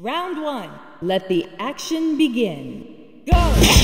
Round one. Let the action begin. Go!